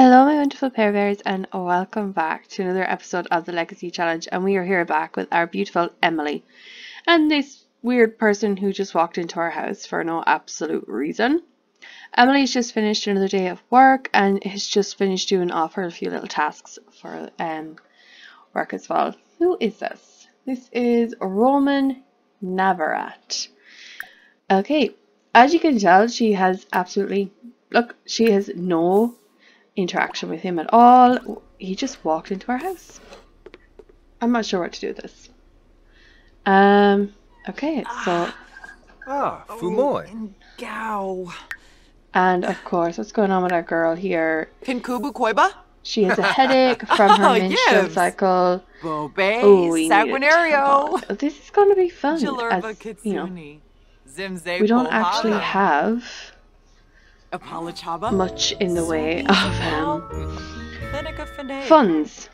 Hello, my wonderful pear bears, and welcome back to another episode of the Legacy Challenge. And we are here back with our beautiful Emily and this weird person who just walked into our house for no absolute reason. Emily's just finished another day of work and has just finished doing off her a few little tasks for um work as well. Who is this? This is Roman Navarrete. Okay, as you can tell, she has absolutely look. She has no interaction with him at all. He just walked into our house. I'm not sure what to do with this. Um. Okay, so. Ah, Fumoy. Oh, Gao. And of course, what's going on with our girl here? Kinkubu Koiba? She has a headache from her Oh, menstrual yes. cycle. Bobe Oh, we need to Sanguinario. This is going to be fun. As, you know, we don't actually have Apalachaba. Much in the way of um, funds.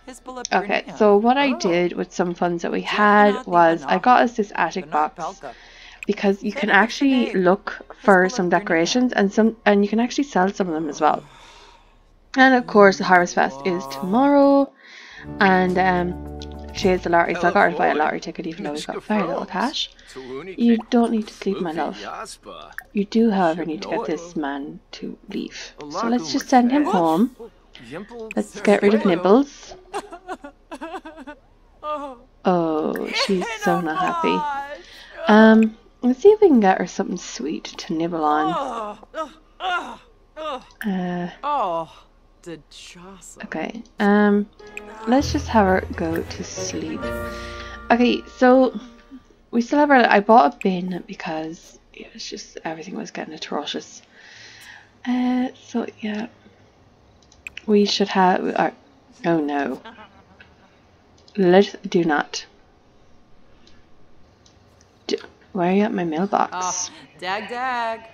Okay, so what I Oh. did with some funds that we had was I got us this attic box because you can actually look for some decorations and some and you can actually sell some of them as well. And of course, the Harvest Fest is tomorrow, and um, today's the lottery, so I got her to buy a lottery ticket even though we've got very little cash. You don't need to sleep, my love. You do, however, need to get this man to leave. So let's just send him home. Let's get rid of Nibbles. Oh, she's so not happy. Um, let's see if we can get her something sweet to nibble on. Oh, oh, oh, oh, Uh, oh. Okay. Um, let's just have her go to sleep. Okay, so we still have our. I bought a bin because it was just everything was getting atrocious. Uh, so yeah, we should have. Uh, oh no. Let's do not. Do, why are you at my mailbox? Oh, dag dag.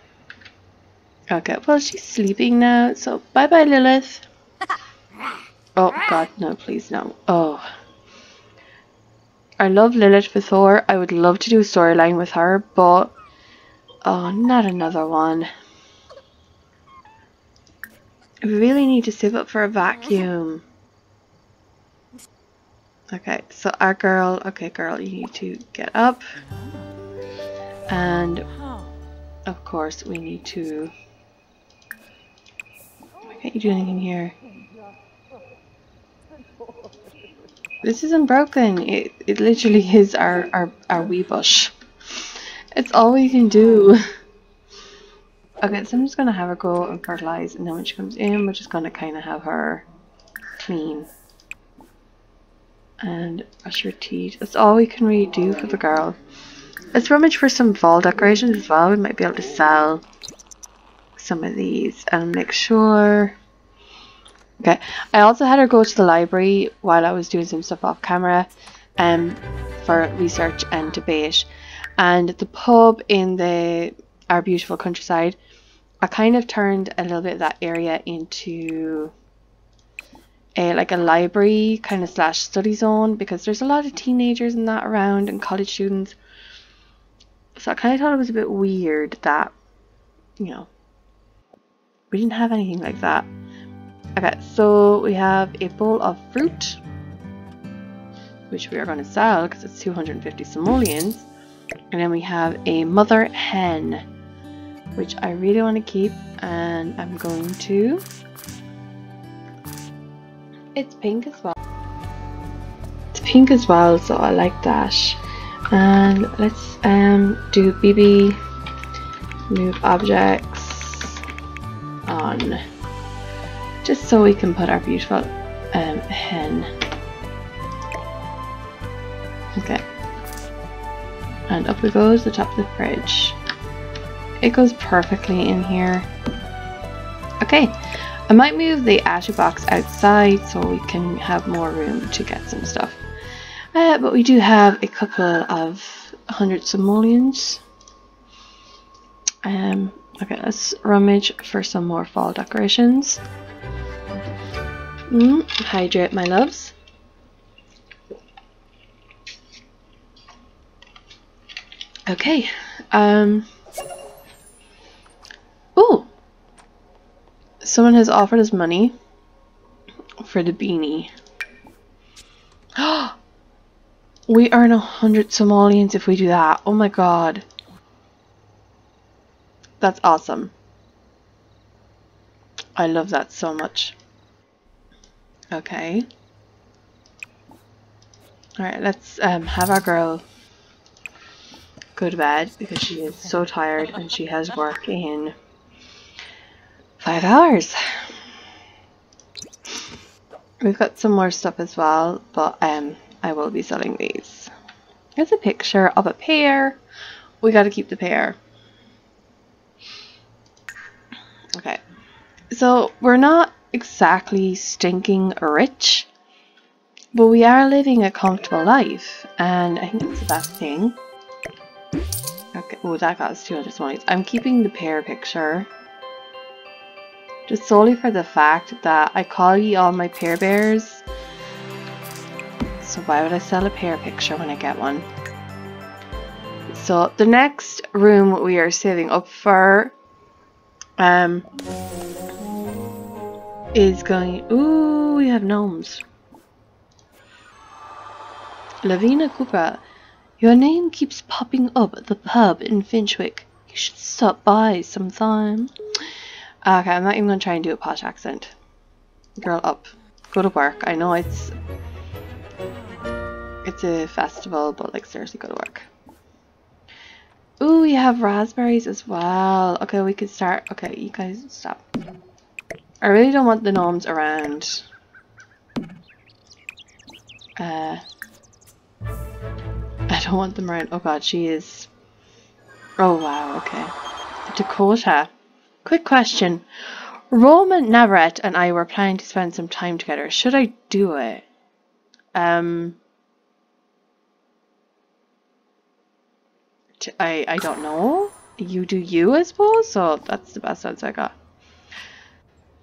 Okay, well, she's sleeping now, so bye bye, Lilith. Oh, God, no, please, no. Oh. I love Lilith with Thor. I would love to do a storyline with her, but. Oh, not another one. We really need to save up for a vacuum. Okay, so our girl. Okay, girl, you need to get up. And of course, we need to. Can't you do anything here? This isn't broken. It it literally is our our our wee bush. It's all we can do. Okay, so I'm just gonna have her go and fertilize, and then when she comes in, we're just gonna kind of have her clean and brush her teeth. That's all we can really do for the girl. Let's rummage for some fall decorations as well. We might be able to sell some of these and make sure. Okay, I also had her go to the library while I was doing some stuff off camera um, for research and debate. And the pub in the our beautiful countryside, I kind of turned a little bit of that area into a like a library kind of slash study zone because there's a lot of teenagers and that around and college students. So I kind of thought it was a bit weird that, you know, we didn't have anything like that. Okay, so we have a bowl of fruit, which we are going to sell because it's 250 simoleons. And then we have a mother hen, which I really want to keep, and I'm going to. It's pink as well. It's pink as well, so I like that. And let's um do BB move objects on just so we can put our beautiful um hen. Okay. And up it goes the top of the fridge. It goes perfectly in here. Okay. I might move the Asher box outside so we can have more room to get some stuff. Uh, but we do have a couple of hundred simoleons. Um, okay, let's rummage for some more fall decorations. Mm, hydrate, my loves. Okay. Um. Oh, someone has offered us money for the beanie. we earn a hundred simoleons if we do that. Oh my god. That's awesome. I love that so much. Okay. Alright, let's um, have our girl go to bed because she is so tired and she has work in five hours. We've got some more stuff as well, but um, I will be selling these. Here's a picture of a pear. We gotta keep the pear. Okay, so we're not exactly stinking rich, but we are living a comfortable life, and I think that's the best thing. Okay, oh, that got us 200 smiles. I'm keeping the pear picture just solely for the fact that I call ye all my pear bears. So why would I sell a pear picture when I get one? So the next room we are saving up for um is going ooh we have gnomes. Lavina Cooper, your name keeps popping up at the pub in Finchwick. You should stop by sometime. Okay, I'm not even gonna try and do a posh accent. Girl up. Go to work. I know it's it's a festival, but like seriously go to work. Ooh, you have raspberries as well. Okay, we could start okay, you guys stop. I really don't want the gnomes around. Uh I don't want them around. Oh god, she is Oh wow, okay. Dakota. Quick question. Roman Navarrete and I were planning to spend some time together. Should I do it? Um, I, I don't know. You do you, I suppose. So that's the best answer I got.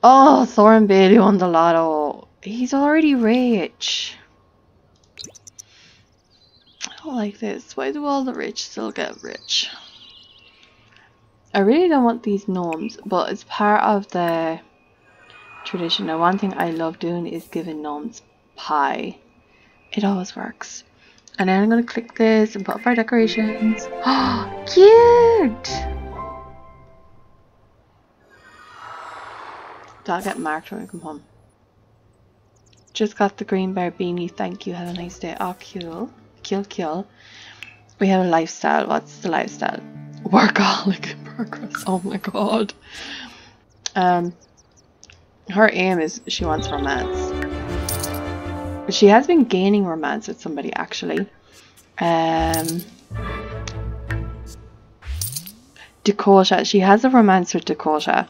Oh, Thorin Bailey won the lotto. He's already rich. I don't like this. Why do all the rich still get rich? I really don't want these gnomes, but it's part of the tradition. Now, one thing I love doing is giving gnomes pie. It always works. And then I'm to click this and put up our decorations. Oh, cute! That'll get marked when we come home. Just got the green bear beanie. Thank you. Have a nice day. Oh, cool. Kill, kill. We have a lifestyle. What's the lifestyle? Workaholic progress. Oh my god. Um, her aim is she wants romance. She has been gaining romance with somebody actually. Um, Dakota. She has a romance with Dakota.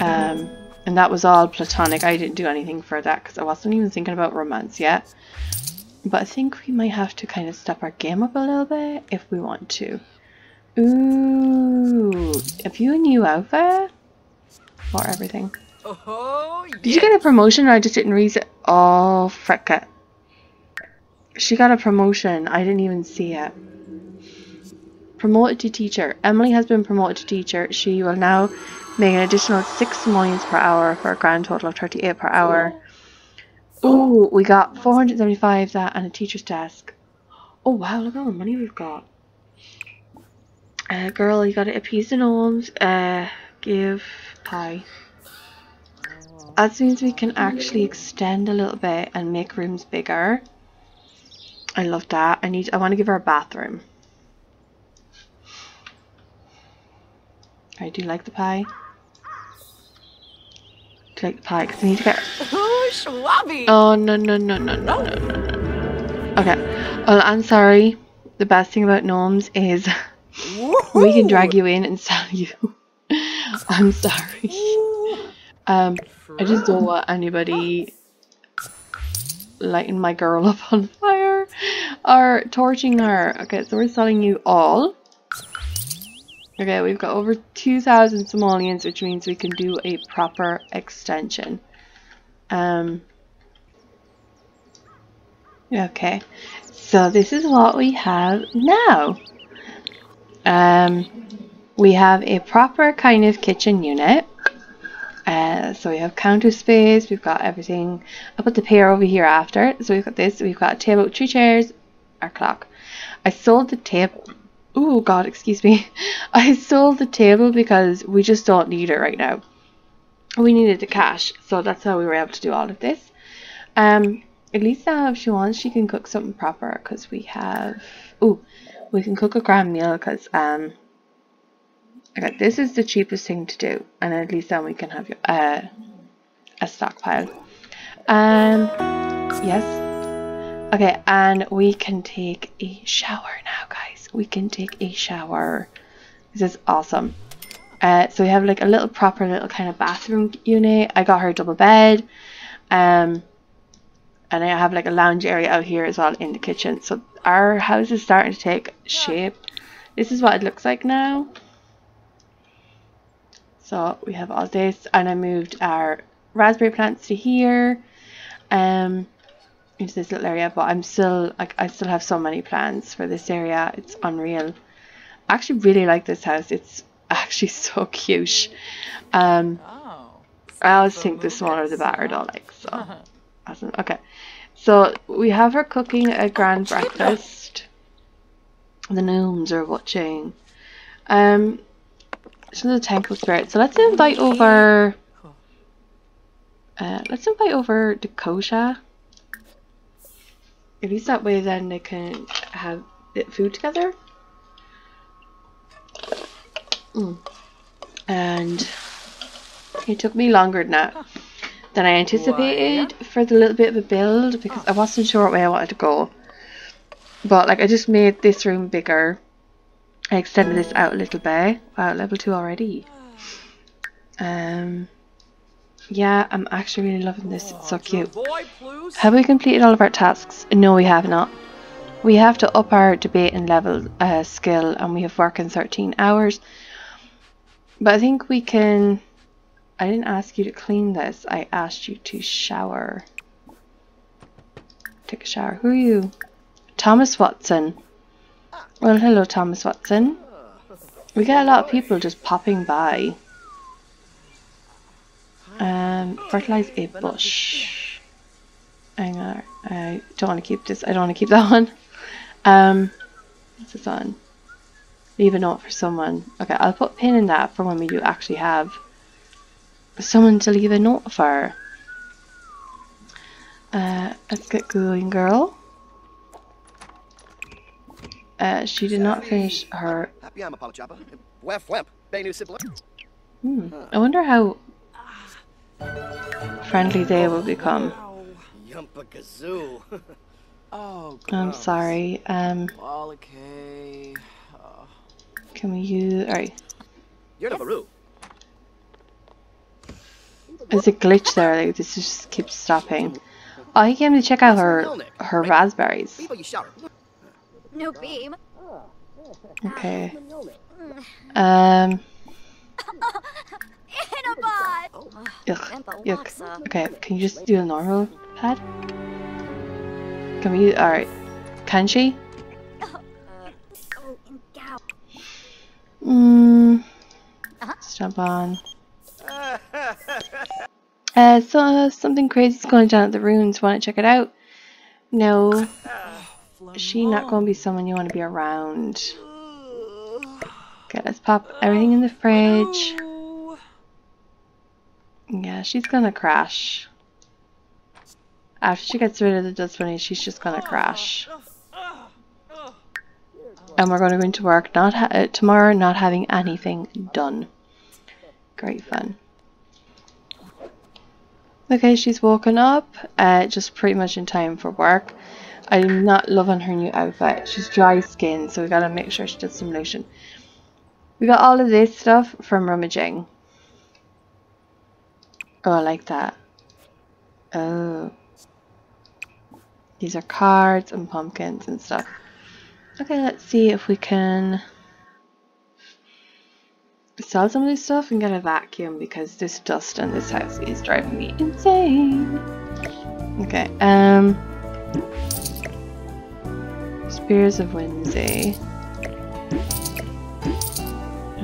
Um, and that was all platonic. I didn't do anything for that because I wasn't even thinking about romance yet. But I think we might have to kind of step our game up a little bit if we want to. Ooh, have you a new outfit? For everything. Oh, yeah. Did you get a promotion or I just didn't read it? Oh, frick it. She got a promotion. I didn't even see it. Promoted to teacher. Emily has been promoted to teacher. She will now make an additional 6 simoleons per hour for a grand total of 38 per hour. Ooh, we got 475 that and a teacher's desk. Oh wow, look at all the money we've got. Uh, girl, you gotta appease the gnomes. Uh, give pie. That means we can actually extend a little bit and make rooms bigger. I love that. I need. I want to give her a bathroom. I do like the pie. Do you like the pie? Because I need to get. Oh no no no no no no no no. Okay. Well, I'm sorry. The best thing about gnomes is we can drag you in and sell you. I'm sorry. Um, I just don't want anybody lighting my girl up on fire or torching her. Okay, so we're selling you all. Okay, we've got over 2,000 simoleons, which means we can do a proper extension. Um, okay, so this is what we have now. Um, we have a proper kind of kitchen unit. Uh, so we have counter space, we've got everything. I'll put the pear over here after. So we've got this, we've got table three chairs, our clock. I sold the table. Oh god, excuse me. I sold the table because we just don't need it right now. We needed the cash, so that's how we were able to do all of this. Um, at least now if she wants, she can cook something proper because we have. Oh, we can cook a grand meal because um. Okay, this is the cheapest thing to do, and at least then we can have uh, a stockpile. Um, yes. Okay, and we can take a shower now, guys. We can take a shower. This is awesome. Uh, so we have like a little proper little kind of bathroom unit. I got her a double bed. Um, and I have like a lounge area out here as well in the kitchen. So our house is starting to take shape. This is what it looks like now. So we have all this and I moved our raspberry plants to here. Um, into this little area but I'm still like I still have so many plans for this area. It's unreal. I actually really like this house. It's actually so cute. Um Oh. I always think the smaller the better though like so awesome okay. So we have her cooking a grand breakfast. The gnomes are watching. Um some of the tentacle spirit so let's invite over uh, let's invite over Dakota at least that way then they can have food together. Mm. And it took me longer than that than I anticipated for the little bit of a build because I wasn't sure what way I wanted to go. But like I just made this room bigger. I extended this out a little bit. Wow, level two already. Um yeah, I'm actually really loving this. It's so cute. Have we completed all of our tasks? No, we have not. We have to up our debate and level uh, skill, and we have work in 13 hours. But I think we can. I didn't ask you to clean this, I asked you to shower. Take a shower. Who are you? Thomas Watson. Well, hello, Thomas Watson. We get a lot of people just popping by. Um, fertilize a bush. Hang on, I don't want to keep this. I don't want to keep that one. Um, what's this on? Leave a note for someone. Okay, I'll put pin in that for when we do actually have someone to leave a note for. Uh, let's get going, girl. Uh, she did not finish her. Happy I'm a Chopper. Wef wemp. Benu sibling. Hmm, I wonder how friendly they will become. I'm sorry. Um, okay. Can we use? Alright, You're the Baru. there's a glitch there. Like this just keeps stopping. Oh, he came to check out her her raspberries. People you shower. No beam. Okay. Um. Innabot! Ugh. Yuck. Okay. Can you just do a normal pad? Can we? All right. Can she? Oh, and. Mm. Jump on. Uh, so uh, something crazy's going down at the ruins. Want to check it out? No. She not going to be someone you want to be around? Okay, let's pop everything in the fridge. Yeah, she's gonna crash. After she gets rid of the dust bunny, she's just gonna crash. And we're gonna go into work not ha uh, tomorrow, not having anything done. Great fun. Okay, she's woken up, uh, just pretty much in time for work. I'm not loving her new outfit. She's dry skin, so we gotta make sure she does some lotion. We got all of this stuff from rummaging. Oh, I like that. Oh. These are cards and pumpkins and stuff. Okay, let's see if we can sell some of this stuff and get a vacuum because this dust in this house is driving me insane. Okay, um Spears of Whimsy.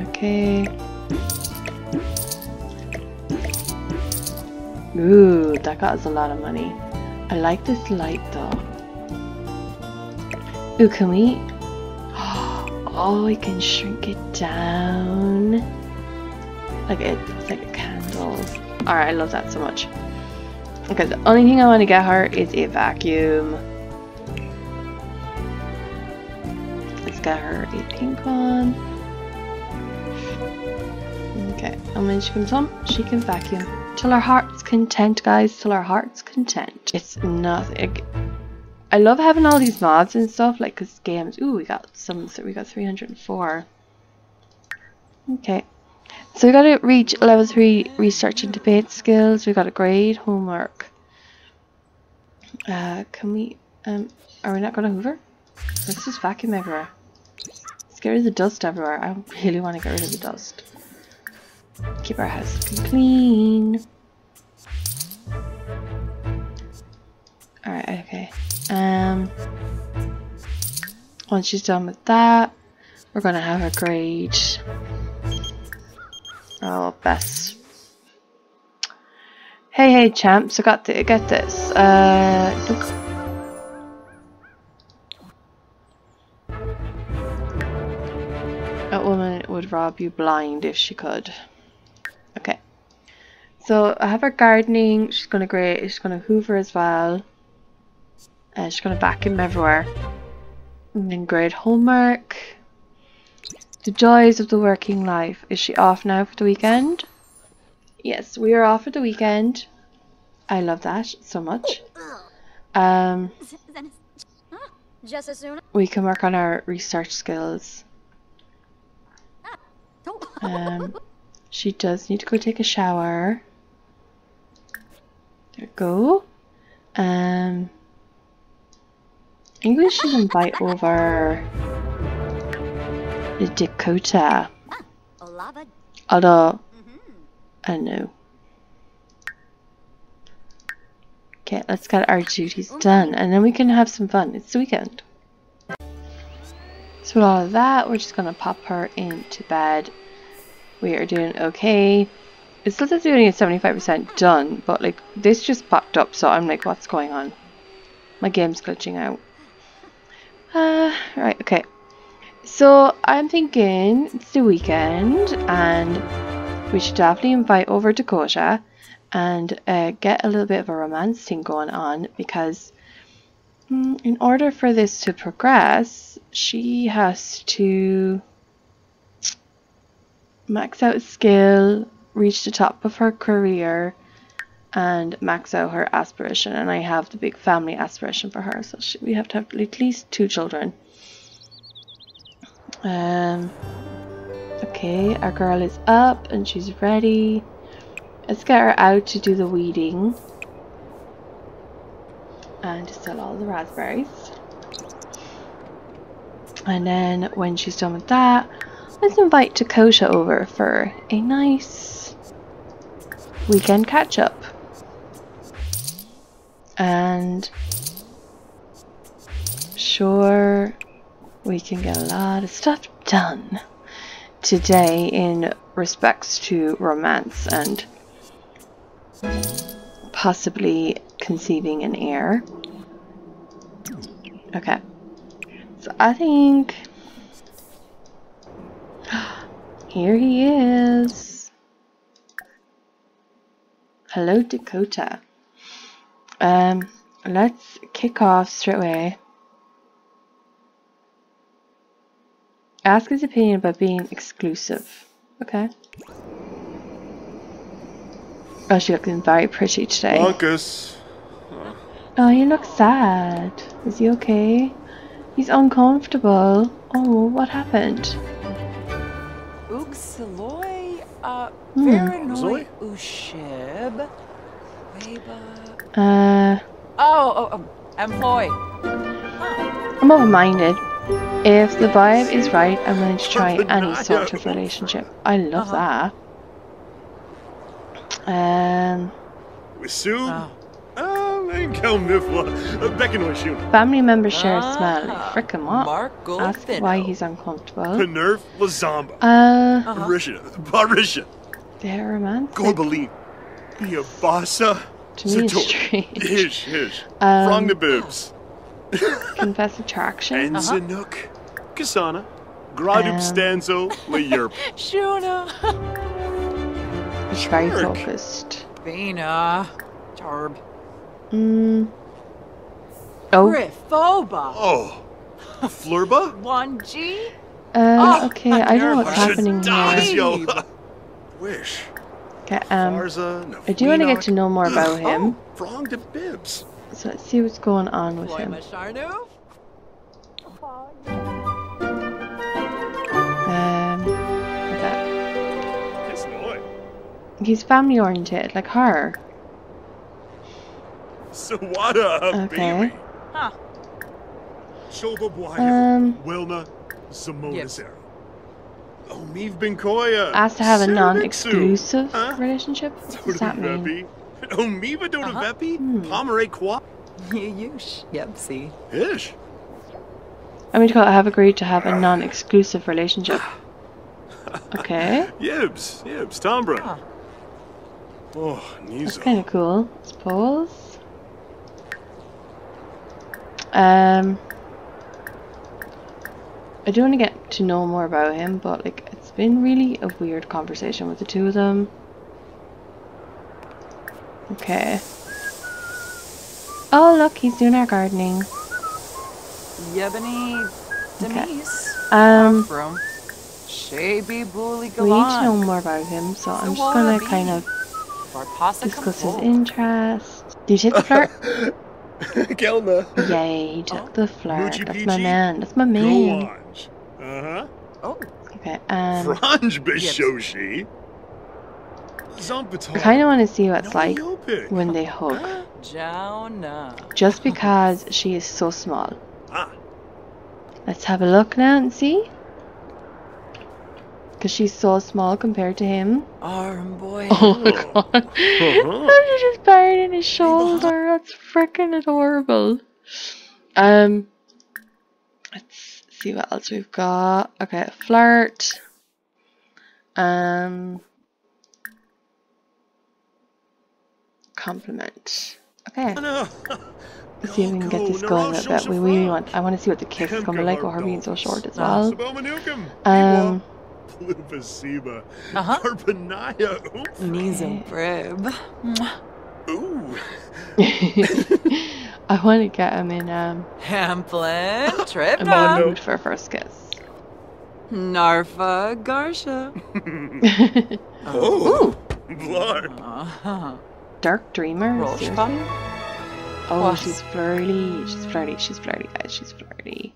Okay. Ooh, that got us a lot of money. I like this light though. Ooh, can we? Oh, we can shrink it down. Like it, it's like a candle. Alright, I love that so much. Okay, the only thing I want to get her is a vacuum. Pink one. Okay, and when she comes home, she can vacuum. Till our heart's content, guys. Till our heart's content. It's nothing. I love having all these mods and stuff, like, cause games. Ooh, we got some. So we got 304. Okay, so we gotta reach level three research and debate skills. We got a grade homework. Uh, can we? Um, are we not gonna Hoover? Let's just vacuum everywhere. Get rid of the dust everywhere. I really want to get rid of the dust. Keep our house clean. Alright, okay. Um, once she's done with that, we're gonna have her grade. Oh, best. Hey, hey, champs! I got to get this. Uh. Rob you blind if she could. Okay. So I have her gardening. She's gonna grade. She's gonna hoover as well. And she's gonna vacuum everywhere. And then grade homework. The joys of the working life. Is she off now for the weekend? Yes, we are off for the weekend. I love that so much. Um, Then it's- huh? Just as soon. we can work on our research skills. Um, she does need to go take a shower. There we go. Um, English should invite over the Dakota. Although. I know. Okay, let's get our duties done and then we can have some fun. It's the weekend. So with all of that, we're just gonna pop her into bed. We are doing okay. It still says we're only at 75% done, but like this just popped up, so I'm like, what's going on? My game's glitching out. Uh, right, okay. So I'm thinking it's the weekend and we should definitely invite over Dakota and uh, get a little bit of a romance thing going on because mm, in order for this to progress, she has to max out skill, reach the top of her career, and max out her aspiration. And I have the big family aspiration for her, so she, we have to have at least two children. Um. Okay, our girl is up and she's ready. Let's get her out to do the weeding. And sell all the raspberries. And then when she's done with that, let's invite Dakota over for a nice weekend catch up. And sure, we can get a lot of stuff done today in respects to romance and possibly conceiving an heir. Okay. So I think here he is. Hello Dakota. Um let's kick off straight away. Ask his opinion about being exclusive. Okay. Oh, she looking very pretty today. Marcus. Oh, you look sad. Is he okay? He's uncomfortable. Oh, what happened? Uh, Hmm. Veranoi Ushib, Weba. Uh, Oh, oh, um, employ. I'm open-minded. If the vibe is right, I'm willing to try any sort of relationship. I love that. Um, Wisu. Oh. Men kan mifla. Becken och shun. family members share a smell. Ah, Frickin' what? Mark Ask why he's uncomfortable. Penerf Lazamba. Uh, Uh-huh. Barisha. Barisha. They're romantic. Gorbaline. Be a bossa. To me, it's Zator. strange. Hish, hish. Um, Wrong the bibs. Confess attraction. Enzanuk. Kasana. Gradup Um, stanzo. Layerp. Shuna. It's very Jerk. focused. Vina. Jarb. Mm. Oh. Grifoba. Oh. Flurba? 1G? Uh, Oh, okay, I don't know what's happening Shadaz, here. yo. Babe. Wish. Okay, um, Farza. I do want to get to know more about him. Oh, Wrong the bibs. So let's see what's going on with him. Loima Um, okay. He's family oriented, like her. Sawada. Okay. Baby. Huh. Shoba Bwayo. Um, Wilna. Zamona Yes. Zero. Omiv Binkoya. asked to have a non-exclusive Huh? relationship. What's that mean? Omiva Dona Uh-huh. Vepi? Hmm. Pomere Qua? Yush. Yepsy. Ish. I mean, I have agreed to have a non-exclusive relationship. Okay, Yibs. Yibs. Tombra. Huh. Oh, that's kind of cool, I suppose. Um, I do want to get to know more about him, but like, it's been really a weird conversation with the two of them. Okay. Oh, look, he's doing our gardening. Yebony Denise. Um, From Shaby Bully we need to know more about him, so I'm just gonna kind of discuss his Kampol. interest. Did you take the flirt? Gelma. Yay, he took the flirt. That's my man. That's my man. Goange. Uh-huh. Oh, Okay, um, Franj Bishoshi. I kind of want to see what it's like when they hug. Just because she is so small. Ah. Let's have a look now and see. Because she's so small compared to him. Arm boy. Oh god. Uh-huh. She's just buried in his shoulder. That's freaking adorable. Um, let's see what else we've got. Okay, flirt. Um, compliment. Okay, let's see if we can get this going a little bit. We really want. I want to see what the kiss is gonna be like with her being so short as well. Sabomanukum. Um, Pluvasiba. Uh-huh. Arpanaya. Nizam Brib. Ooh. I want to get him in um Hamplin. a Tripna. mood for a first kiss. Narfa Garsha. Oh. Blar. Uh-huh. Dark Dreamer. Oh, What? she's flirty. She's flirty. She's flirty, guys. She's flirty.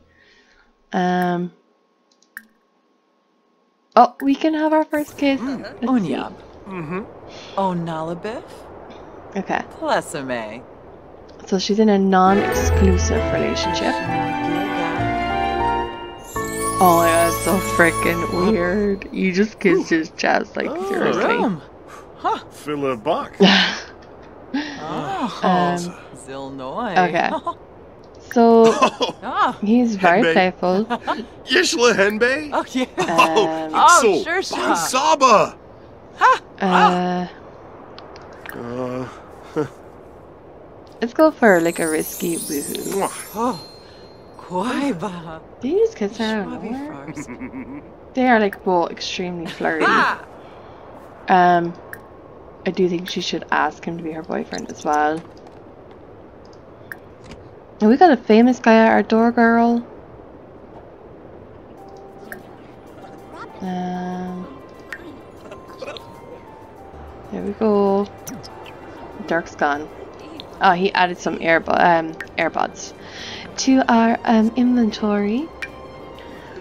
Um. Oh, we can have our first kiss. Let's see. Unyab. Mm-hmm. Onalabif. Okay, Plesame. So she's in a non-exclusive relationship. Oh my god, it's so freaking weird. You just kissed his chest, like Oh, seriously. Rum. Huh. Phila Bach. Oh. um, Zilnoy. okay. so Ah. he's very Henbei. playful. Yishla Henbei. Oh, yeah. Um, Oh, Ixo. sure, sure. Bansaba. uh, Uh, let's go for like a risky woohoo. Oh. Quaiba. Do you just kiss her out of Schwabby nowhere? farce. They are like both extremely flirty. Ah. Um, I do think she should ask him to be her boyfriend as well. And we got a famous guy at our door, girl. Um, there we go. Dark's gone. Oh, he added some earbud um AirPods to our um inventory.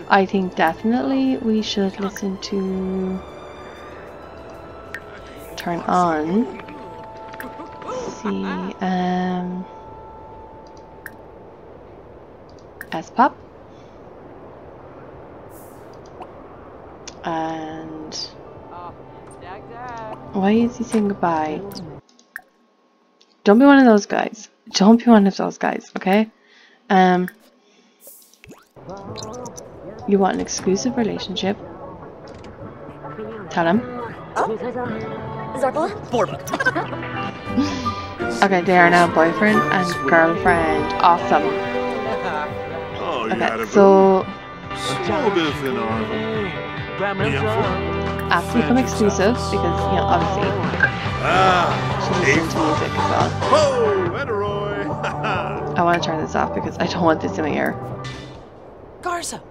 I think definitely we should listen to turn on. See, um, S pop, and why is he saying goodbye? Don't be one of those guys. Don't be one of those guys, okay? Um, you want an exclusive relationship? Tell him. Zorpal? Borba. Okay, they are now boyfriend and girlfriend. Awesome. Oh, you Okay, had a so small bit of an arm. after we become exclusive, because you know, obviously Ah, she's listening to music as well. oh, Eteroy. I want to turn this off because I don't want this in my ear. Garza.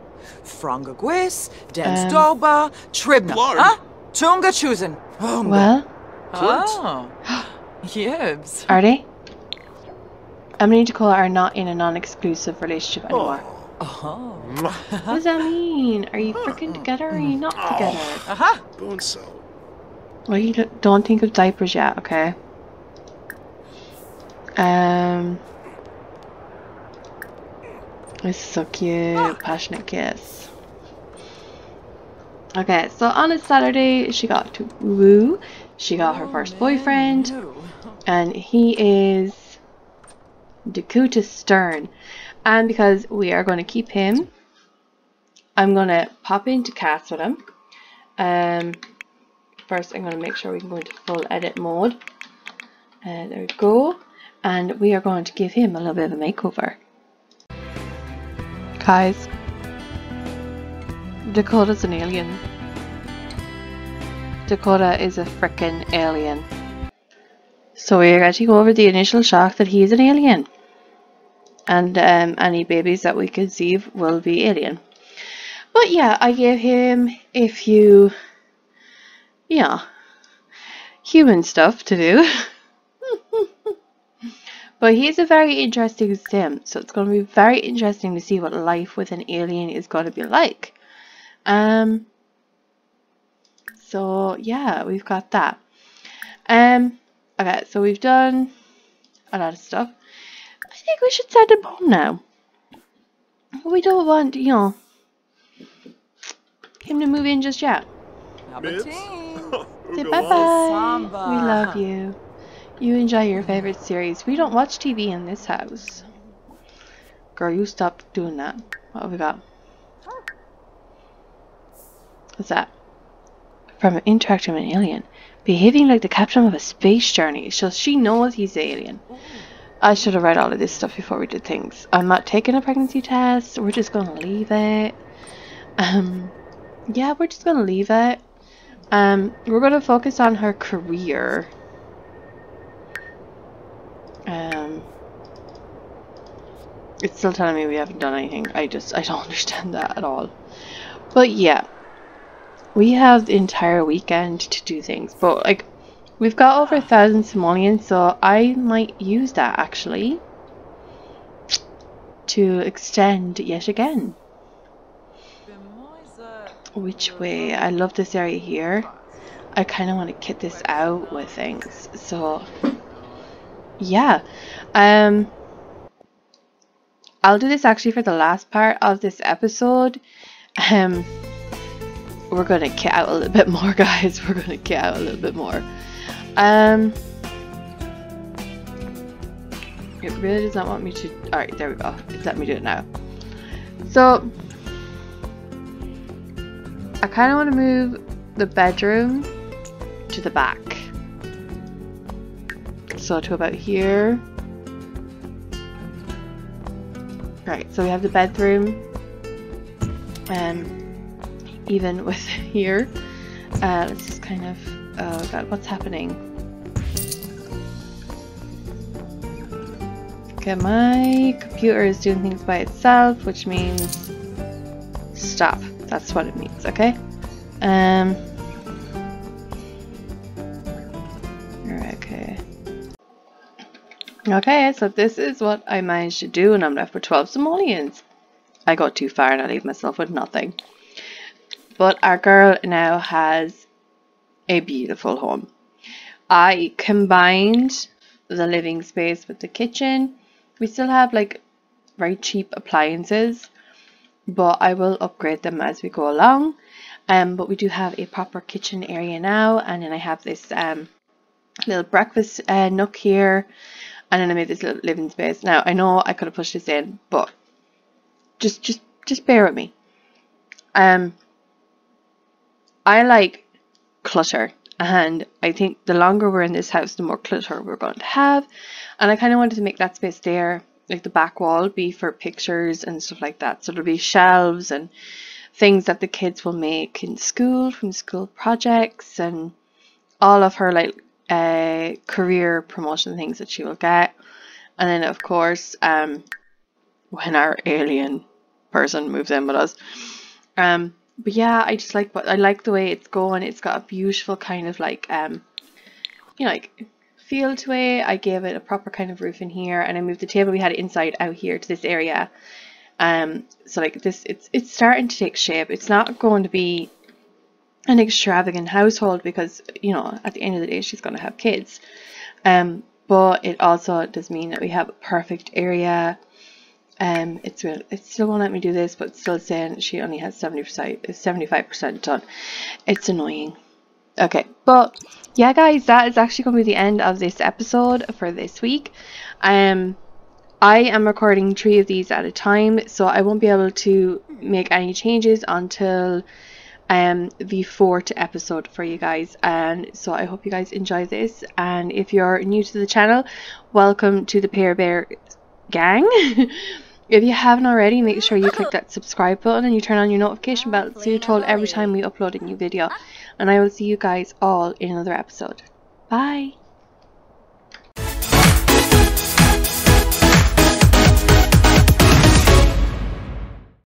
Franga Gwis, Um, Dens Doba, Tribna. Lord. Huh? Tunga Chusen. Oh, Well, Oh. Yibs. are they? Emily and Dakota are not in a non-exclusive relationship anymore. Oh. Uh-huh. What does that mean? Are you freaking together or are you not oh. together? Uh-huh. Aha. Bone so. Well, you don't- don't think of diapers yet, okay? Um, this is so cute. Ah. Passionate kiss. Okay, so on a Saturday, she got to woo. She got her oh, first boyfriend, and he is Dakota Stern. And because we are going to keep him, I'm going to pop into cast with him. Um, first I'm going to make sure we can go into full edit mode. And there we go. And we are going to give him a little bit of a makeover. Guys, Dakota's an alien. Dakota is a frickin' alien. So we're going to go over the initial shock that he is an alien. And um, any babies that we conceive will be alien. But yeah, I gave him a few yeah, human stuff to do. but he's a very interesting sim, so it's going to be very interesting to see what life with an alien is going to be like. Um. So yeah, we've got that. Um. Okay, so we've done a lot of stuff. I think we should send him bomb now. We don't want, you know, him to move in just yet. Say bye bye. Samba. We love you. You enjoy your favorite series. We don't watch TV in this house. Girl, you stop doing that. What have we got? What's that? From interacting with an alien. Behaving like the captain of a space journey. So she knows he's the alien. I should have read all of this stuff before we did things. I'm not taking a pregnancy test. We're just gonna leave it. Um, yeah, we're just gonna leave it. Um, we're gonna focus on her career. Um, it's still telling me we haven't done anything. I just I don't understand that at all. But yeah, we have the entire weekend to do things. But like, we've got over a thousand simoleons, so I might use that actually to extend yet again. Which way? I love this area here. I kind of want to kit this out with things. So, yeah. Um, I'll do this actually for the last part of this episode. Um, we're gonna kit out a little bit more, guys. We're gonna kit out a little bit more. Um, it really does not want me to. All right, there we go. It's let me do it now. So, I kind of want to move the bedroom to the back. So to about here. Right, so we have the bedroom. Um, even with here. Uh, let's just kind of, oh god, what's happening? Okay, my computer is doing things by itself, which means stop. That's what it means, okay? Um. Okay. Okay, so this is what I managed to do, and I'm left with 12 simoleons. I got too far and I leave myself with nothing. But our girl now has a beautiful home. I combined the living space with the kitchen. We still have like very cheap appliances, but I will upgrade them as we go along. Um, but we do have a proper kitchen area now, and then I have this um little breakfast uh, nook here, and then I made this little living space. Now I know I could have pushed this in, but just just just bear with me. Um, I like clutter. And I think the longer we're in this house, the more clutter we're going to have. And I kind of wanted to make that space there, like the back wall, be for pictures and stuff like that. So there'll be shelves and things that the kids will make in school from school projects and all of her like uh, career promotion things that she will get. And then of course, um, when our alien person moves in with us, um, but yeah, I just like what I like the way it's going. It's got a beautiful kind of like um, you know, like feel to it. I gave it a proper kind of roof in here, and I moved the table we had inside out here to this area. Um, so like this, it's it's starting to take shape. It's not going to be an extravagant household because you know at the end of the day she's going to have kids. Um, but it also does mean that we have a perfect area. Um, it's real, it still won't let me do this, but still saying she only has 70%, 75% done. It's annoying. Okay, but yeah, guys, that is actually going to be the end of this episode for this week. Um, I am recording three of these at a time, so I won't be able to make any changes until um the fourth episode for you guys and so i hope you guys enjoy this and if you're new to the channel welcome to the pear bear gang if you haven't already make sure you click that subscribe button and you turn on your notification bell so you're told every time we upload a new video. And i will see you guys all in another episode. Bye